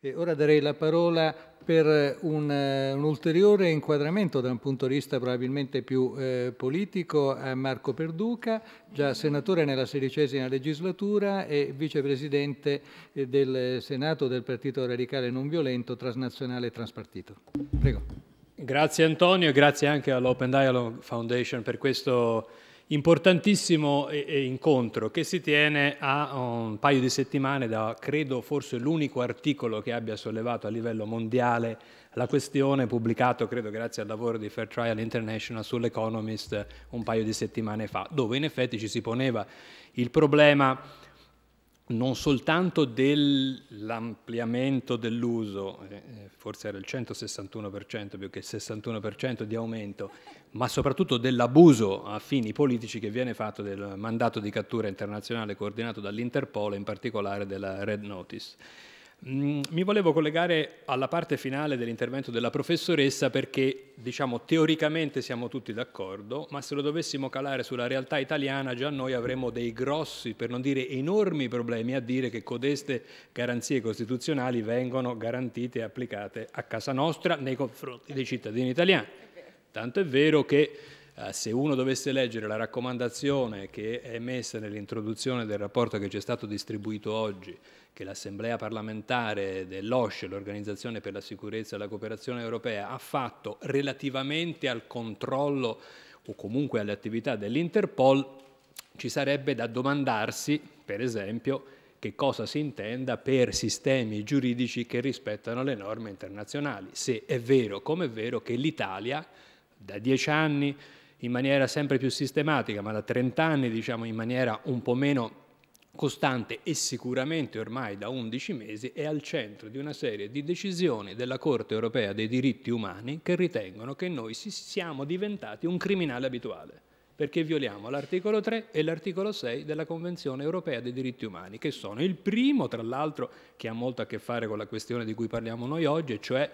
E ora darei la parola per un, un, ulteriore inquadramento da un punto di vista probabilmente più eh, politico a Marco Perduca, già senatore nella sedicesima legislatura e vicepresidente eh, del Senato del Partito Radicale Non Violento, transnazionale e transpartito. Prego. Grazie Antonio e grazie anche all'Open Dialogue Foundation per questo importantissimo incontro che si tiene a un paio di settimane da, credo, forse l'unico articolo che abbia sollevato a livello mondiale la questione, pubblicato, credo, grazie al lavoro di Fair Trial International sull'Economist un paio di settimane fa, dove in effetti ci si poneva il problema non soltanto dell'ampliamento dell'uso, eh, forse era il 161% più che il 61% di aumento, ma soprattutto dell'abuso a fini politici che viene fatto del mandato di cattura internazionale coordinato dall'Interpol, in particolare della Red Notice. Mm, mi volevo collegare alla parte finale dell'intervento della professoressa perché, diciamo, teoricamente siamo tutti d'accordo, ma se lo dovessimo calare sulla realtà italiana già noi avremmo dei grossi, per non dire enormi problemi a dire che codeste garanzie costituzionali vengono garantite e applicate a casa nostra nei confronti dei cittadini italiani. Tanto è vero che se uno dovesse leggere la raccomandazione che è emessa nell'introduzione del rapporto che ci è stato distribuito oggi, che l'Assemblea parlamentare dell'OSCE, l'Organizzazione per la sicurezza e la cooperazione europea, ha fatto relativamente al controllo o comunque alle attività dell'Interpol, ci sarebbe da domandarsi, per esempio, che cosa si intenda per sistemi giuridici che rispettano le norme internazionali. Se è vero, come è vero, che l'Italia da dieci anni in maniera sempre più sistematica, ma da 30 anni diciamo in maniera un po' meno costante e sicuramente ormai da 11 mesi è al centro di una serie di decisioni della Corte europea dei diritti umani che ritengono che noi siamo diventati un criminale abituale perché violiamo l'articolo 3 e l'articolo 6 della Convenzione europea dei diritti umani, che sono il primo, tra l'altro, che ha molto a che fare con la questione di cui parliamo noi oggi, cioè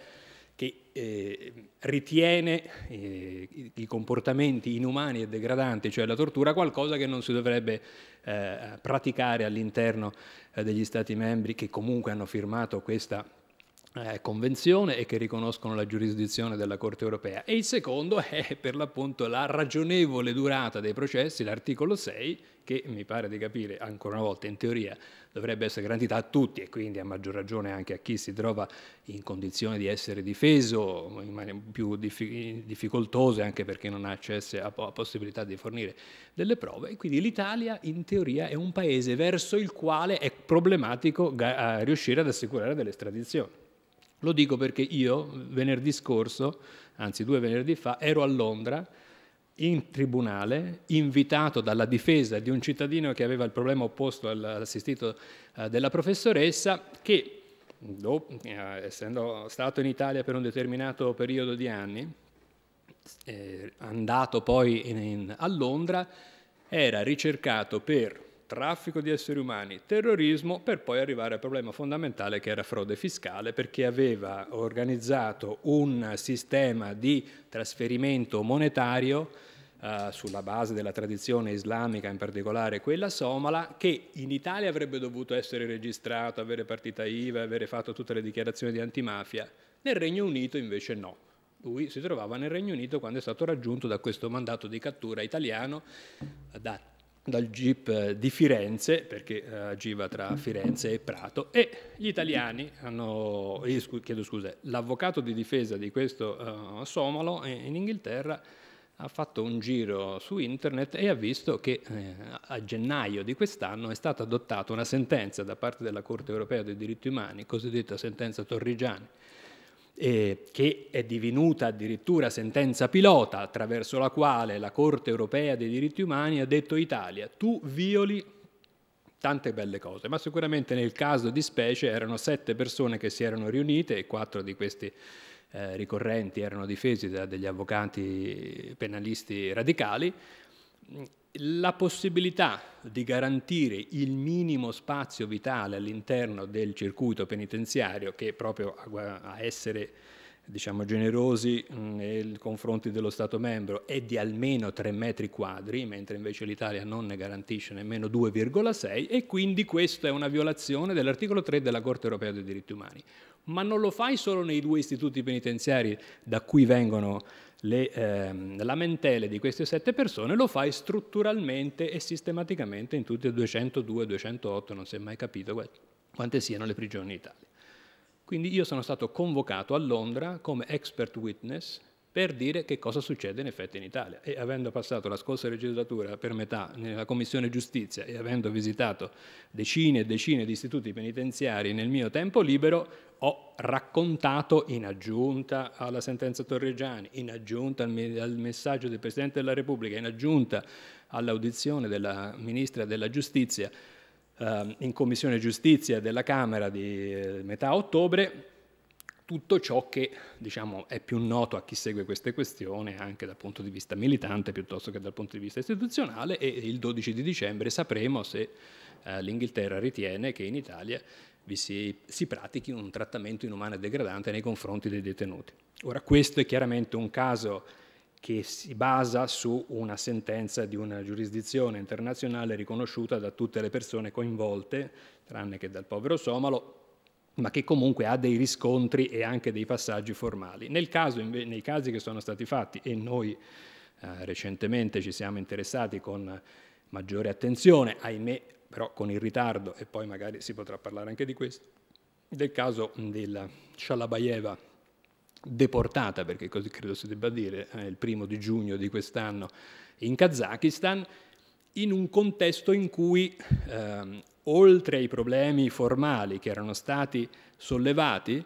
eh, ritiene eh, i comportamenti inumani e degradanti, cioè la tortura, qualcosa che non si dovrebbe eh, praticare all'interno eh, degli Stati membri che comunque hanno firmato questa eh, convenzione e che riconoscono la giurisdizione della Corte europea. E il secondo è per l'appunto la ragionevole durata dei processi, l'articolo 6, che mi pare di capire ancora una volta in teoria dovrebbe essere garantita a tutti e quindi a maggior ragione anche a chi si trova in condizioni di essere difeso in maniera più difficoltose anche perché non ha accesso a, possibilità di fornire delle prove e quindi l'Italia in teoria è un paese verso il quale è problematico riuscire ad assicurare delle estradizioni. Lo dico perché io venerdì scorso, anzi due venerdì fa, ero a Londra in tribunale, invitato dalla difesa di un cittadino che aveva il problema opposto all'assistito eh, della professoressa, che eh, essendo stato in Italia per un determinato periodo di anni, eh, andato poi in, in, a Londra, era ricercato per traffico di esseri umani, terrorismo, per poi arrivare al problema fondamentale che era frode fiscale, perché aveva organizzato un sistema di trasferimento monetario eh, sulla base della tradizione islamica, in particolare quella somala, che in Italia avrebbe dovuto essere registrato, avere partita IVA, avere fatto tutte le dichiarazioni di antimafia, nel Regno Unito invece no. Lui si trovava nel Regno Unito quando è stato raggiunto da questo mandato di cattura italiano da dal GIP di Firenze, perché eh, agiva tra Firenze e Prato, e gli italiani hanno, chiedo scusa, l'avvocato di difesa di questo uh, somalo in Inghilterra ha fatto un giro su internet e ha visto che eh, a gennaio di quest'anno è stata adottata una sentenza da parte della Corte europea dei diritti umani, cosiddetta sentenza Torrigiani, eh, che è divenuta addirittura sentenza pilota attraverso la quale la Corte europea dei diritti umani ha detto Italia, tu violi tante belle cose, ma sicuramente nel caso di specie erano sette persone che si erano riunite e quattro di questi eh, ricorrenti erano difesi da degli avvocati penalisti radicali, la possibilità di garantire il minimo spazio vitale all'interno del circuito penitenziario che proprio a essere diciamo, generosi mm, nei confronti dello Stato membro è di almeno 3 metri quadri, mentre invece l'Italia non ne garantisce nemmeno 2,6 e quindi questa è una violazione dell'articolo 3 della Corte europea dei diritti umani. Ma non lo fai solo nei due istituti penitenziari da cui vengono le eh, lamentele di queste sette persone, lo fai strutturalmente e sistematicamente in tutti e 202, 208, non si è mai capito quante siano le prigioni in. Quindi io sono stato convocato a Londra come expert witness per dire che cosa succede in effetti in Italia. E avendo passato la scorsa legislatura per metà nella Commissione Giustizia e avendo visitato decine e decine di istituti penitenziari nel mio tempo libero, ho raccontato in aggiunta alla sentenza Torreggiani, in aggiunta al, messaggio del Presidente della Repubblica, in aggiunta all'audizione della Ministra della Giustizia, eh, in Commissione Giustizia della Camera di eh, metà ottobre tutto ciò che diciamo, è più noto a chi segue queste questioni anche dal punto di vista militante piuttosto che dal punto di vista istituzionale e il 12 di dicembre sapremo se eh, l'Inghilterra ritiene che in Italia vi si, si, pratichi un trattamento inumano e degradante nei confronti dei detenuti. Ora questo è chiaramente un caso che si basa su una sentenza di una giurisdizione internazionale riconosciuta da tutte le persone coinvolte, tranne che dal povero Somalo, ma che comunque ha dei riscontri e anche dei passaggi formali. Nel caso, nei casi che sono stati fatti, e noi eh, recentemente ci siamo interessati con maggiore attenzione, ahimè però con il ritardo, e poi magari si potrà parlare anche di questo, del caso della Shalabayeva deportata, perché così credo si debba dire, eh, il primo di giugno di quest'anno in Kazakistan, in un contesto in cui, eh, oltre ai problemi formali che erano stati sollevati,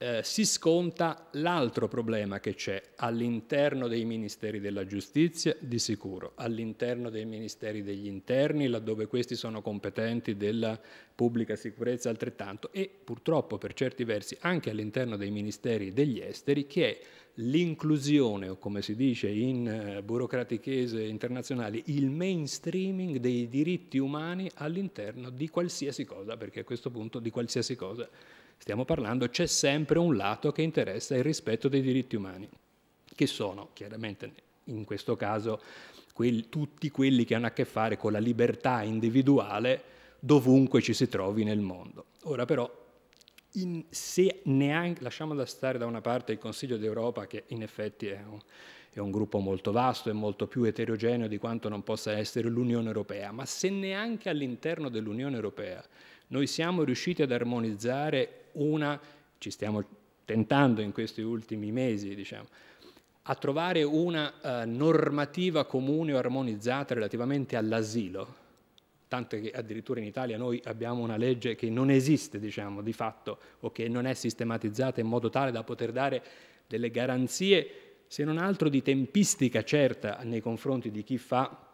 eh, si sconta l'altro problema che c'è all'interno dei ministeri della giustizia, di sicuro, all'interno dei ministeri degli interni, laddove questi sono competenti della pubblica sicurezza altrettanto, e purtroppo per certi versi anche all'interno dei ministeri degli esteri, che è l'inclusione, o come si dice in eh, burocratichese internazionale, il mainstreaming dei diritti umani all'interno di qualsiasi cosa, perché a questo punto di qualsiasi cosa stiamo parlando, c'è sempre un lato che interessa il rispetto dei diritti umani, che sono chiaramente in questo caso quelli, tutti quelli che hanno a che fare con la libertà individuale dovunque ci si trovi nel mondo. Ora però, in, se neanche, lasciamo da stare da una parte il Consiglio d'Europa, che in effetti è un, è un gruppo molto vasto e molto più eterogeneo di quanto non possa essere l'Unione Europea, ma se neanche all'interno dell'Unione Europea noi siamo riusciti ad armonizzare una, ci stiamo tentando in questi ultimi mesi, diciamo, a trovare una uh, normativa comune o armonizzata relativamente all'asilo, tanto che addirittura in Italia noi abbiamo una legge che non esiste, diciamo, di fatto, o che non è sistematizzata in modo tale da poter dare delle garanzie, se non altro di tempistica certa nei confronti di chi fa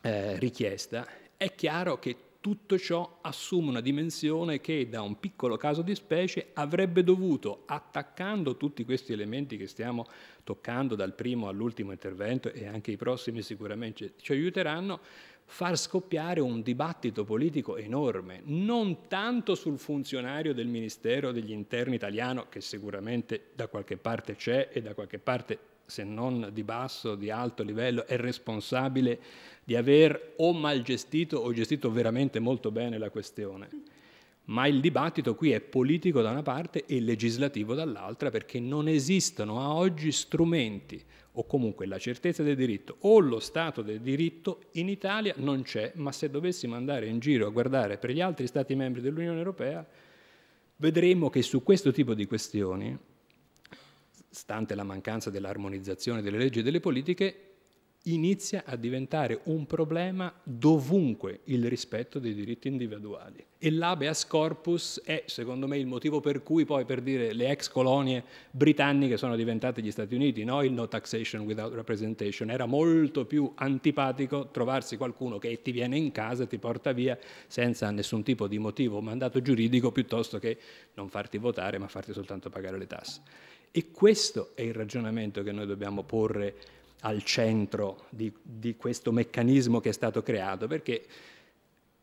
eh, richiesta, è chiaro che tutto ciò assume una dimensione che da un piccolo caso di specie avrebbe dovuto, attaccando tutti questi elementi che stiamo toccando dal primo all'ultimo intervento e anche i prossimi sicuramente ci aiuteranno, far scoppiare un dibattito politico enorme, non tanto sul funzionario del Ministero degli Interni italiano, che sicuramente da qualche parte c'è e da qualche parte se non di basso, di alto livello, è responsabile di aver o mal gestito o gestito veramente molto bene la questione. Ma il dibattito qui è politico da una parte e legislativo dall'altra perché non esistono a oggi strumenti o comunque la certezza del diritto o lo Stato del diritto in Italia non c'è, ma se dovessimo andare in giro a guardare per gli altri Stati membri dell'Unione Europea, vedremo che su questo tipo di questioni stante la mancanza dell'armonizzazione delle leggi e delle politiche, inizia a diventare un problema dovunque il rispetto dei diritti individuali. E l'habeas corpus è, secondo me, il motivo per cui poi, per dire, le ex colonie britanniche sono diventate gli Stati Uniti, no? il no taxation without representation. Era molto più antipatico trovarsi qualcuno che ti viene in casa e ti porta via senza nessun tipo di motivo o mandato giuridico, piuttosto che non farti votare, ma farti soltanto pagare le tasse. E questo è il ragionamento che noi dobbiamo porre al centro di, di questo meccanismo che è stato creato, perché,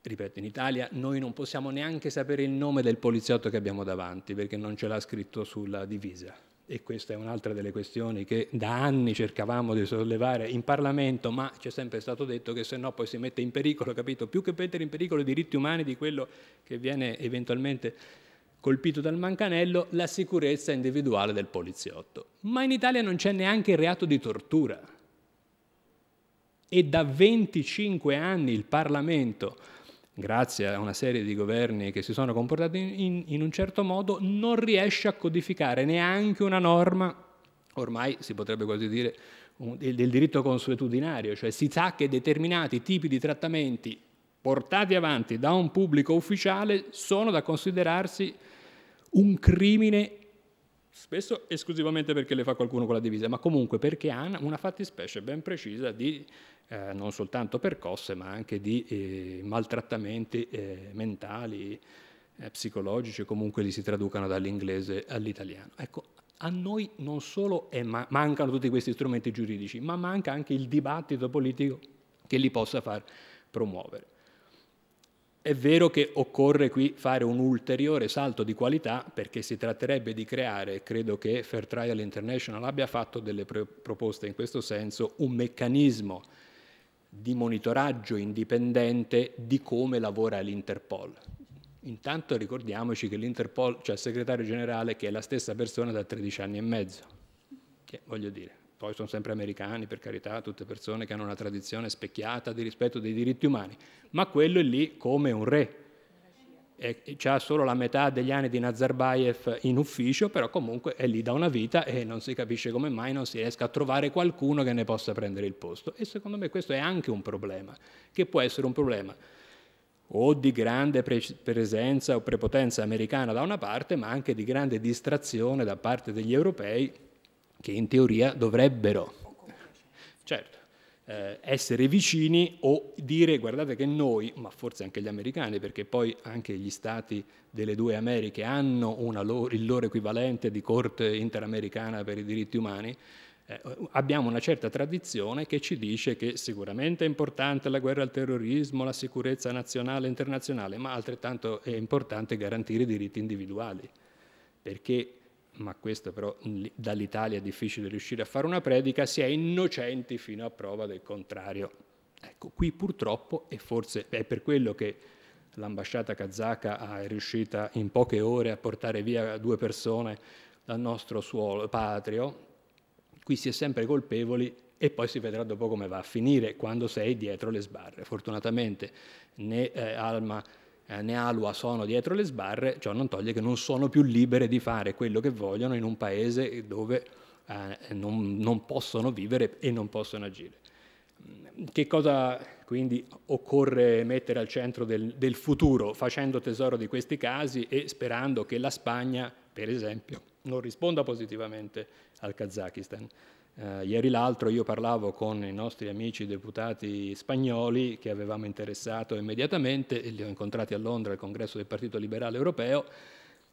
ripeto, in Italia noi non possiamo neanche sapere il nome del poliziotto che abbiamo davanti, perché non ce l'ha scritto sulla divisa. e questa è un'altra delle questioni che da anni cercavamo di sollevare in Parlamento, ma ci è sempre stato detto che se no poi si mette in pericolo, capito? Più che mettere in pericolo i diritti umani di quello che viene eventualmente colpito dal mancanello, la sicurezza individuale del poliziotto. Ma in Italia non c'è neanche il reato di tortura. E da 25 anni il Parlamento grazie a una serie di governi che si sono comportati in, in, un certo modo, non riesce a codificare neanche una norma, ormai si potrebbe quasi dire, del diritto consuetudinario, cioè si sa che determinati tipi di trattamenti portati avanti da un pubblico ufficiale sono da considerarsi un crimine spesso esclusivamente perché le fa qualcuno con la divisa, ma comunque perché hanno una fattispecie ben precisa di eh, non soltanto percosse, ma anche di eh, maltrattamenti eh, mentali, eh, psicologici, comunque li si traducano dall'inglese all'italiano. Ecco, a noi non solo ma mancano tutti questi strumenti giuridici, ma manca anche il dibattito politico che li possa far promuovere. È vero che occorre qui fare un ulteriore salto di qualità perché si tratterebbe di creare, credo che Fair Trial International abbia fatto delle proposte in questo senso, un meccanismo di monitoraggio indipendente di come lavora l'Interpol. Intanto ricordiamoci che l'Interpol, cioè il segretario generale, che è la stessa persona da 13 anni e mezzo, che voglio dire, poi sono sempre americani, per carità, tutte persone che hanno una tradizione specchiata di rispetto dei diritti umani, ma quello è lì come un re, ha solo la metà degli anni di Nazarbayev in ufficio, però comunque è lì da una vita e non si capisce come mai non si riesca a trovare qualcuno che ne possa prendere il posto. E secondo me questo è anche un problema, che può essere un problema o di grande presenza o prepotenza americana da una parte, ma anche di grande distrazione da parte degli europei che in teoria dovrebbero. Certo, eh, essere vicini o dire guardate che noi, ma forse anche gli americani, perché poi anche gli stati delle due Americhe hanno loro, il loro equivalente di Corte interamericana per i diritti umani, eh, abbiamo una certa tradizione che ci dice che sicuramente è importante la guerra al terrorismo, la sicurezza nazionale e internazionale, ma altrettanto è importante garantire i diritti individuali, perché ma questo però dall'Italia è difficile riuscire a fare una predica, si è innocenti fino a prova del contrario. Ecco, qui purtroppo, e forse è per quello che l'ambasciata kazaka è riuscita in poche ore a portare via due persone dal nostro suolo patrio, qui si è sempre colpevoli e poi si vedrà dopo come va a finire quando sei dietro le sbarre. Fortunatamente né eh, Alma eh, né Alua sono dietro le sbarre, ciò non toglie che non sono più libere di fare quello che vogliono in un paese dove eh, non, non, possono vivere e non possono agire. Che cosa quindi occorre mettere al centro del, del futuro, facendo tesoro di questi casi e sperando che la Spagna, per esempio, non risponda positivamente al Kazakistan? Uh, ieri l'altro io parlavo con i nostri amici deputati spagnoli che avevamo interessato immediatamente e li ho incontrati a Londra al congresso del Partito Liberale Europeo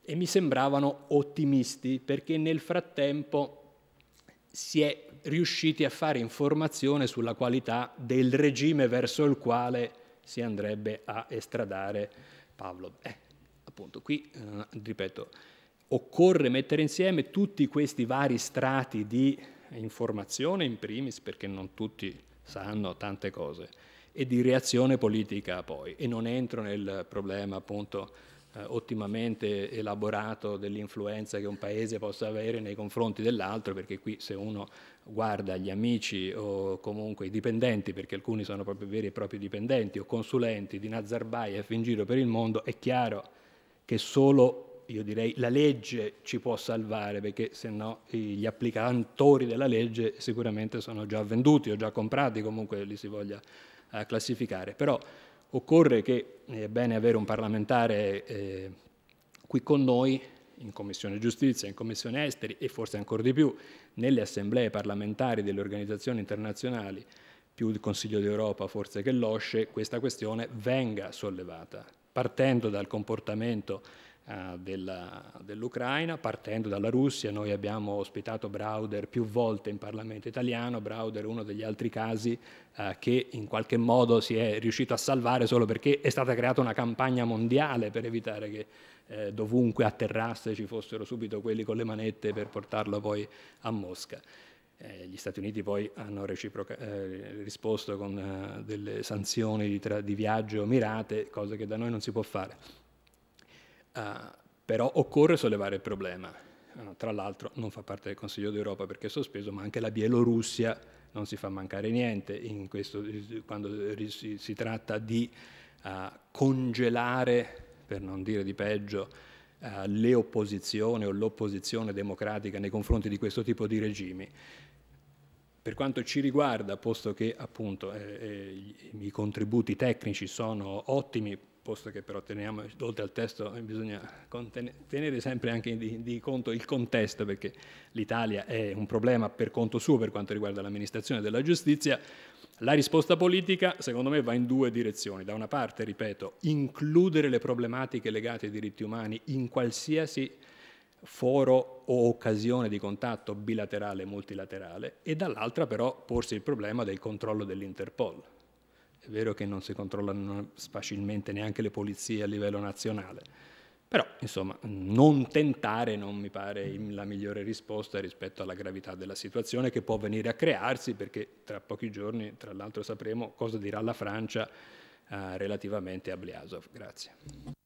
e mi sembravano ottimisti perché nel frattempo si è riusciti a fare informazione sulla qualità del regime verso il quale si andrebbe a estradare Pavlov. Eh, appunto, qui, eh, ripeto, occorre mettere insieme tutti questi vari strati di informazione in primis, perché non tutti sanno tante cose, e di reazione politica poi. E non entro nel problema appunto eh, ottimamente elaborato dell'influenza che un paese possa avere nei confronti dell'altro, perché qui se uno guarda gli amici o comunque i dipendenti, perché alcuni sono proprio veri e propri dipendenti o consulenti di Nazarbayev in giro per il mondo, è chiaro che solo io direi la legge ci può salvare perché se no gli applicatori della legge sicuramente sono già venduti o già comprati, comunque li si voglia eh, classificare. Però occorre che è bene avere un parlamentare eh, qui con noi in Commissione Giustizia, in Commissione Esteri e forse ancora di più nelle assemblee parlamentari delle organizzazioni internazionali, più il Consiglio d'Europa forse che l'OSCE, questa questione venga sollevata, partendo dal comportamento uh, dell'Ucraina, partendo dalla Russia. Noi abbiamo ospitato Browder più volte in Parlamento italiano, Browder è uno degli altri casi uh, che in qualche modo si è riuscito a salvare solo perché è stata creata una campagna mondiale per evitare che eh, dovunque atterrasse ci fossero subito quelli con le manette per portarlo poi a Mosca. Eh, gli Stati Uniti poi hanno eh, risposto con eh, delle sanzioni di, di, viaggio mirate, cose che da noi non si può fare. Uh, però occorre sollevare il problema. Uh, tra l'altro non fa parte del Consiglio d'Europa perché è sospeso, ma anche la Bielorussia non si fa mancare niente questo, quando si, si, tratta di uh, congelare, per non dire di peggio, le opposizioni o l'opposizione democratica nei confronti di questo tipo di regimi. Per quanto ci riguarda, posto che appunto eh, eh, i contributi tecnici sono ottimi, posto che però teniamo, oltre al testo bisogna tenere sempre anche di, di, conto il contesto, perché l'Italia è un problema per conto suo per quanto riguarda l'amministrazione della giustizia, la risposta politica secondo me va in due direzioni. Da una parte, ripeto, includere le problematiche legate ai diritti umani in qualsiasi foro o occasione di contatto bilaterale e multilaterale e dall'altra però porsi il problema del controllo dell'Interpol. È vero che non si controllano facilmente neanche le polizie a livello nazionale, però insomma non tentare non mi pare la migliore risposta rispetto alla gravità della situazione che può venire a crearsi perché tra pochi giorni tra l'altro sapremo cosa dirà la Francia eh, relativamente a Bliasov. Grazie.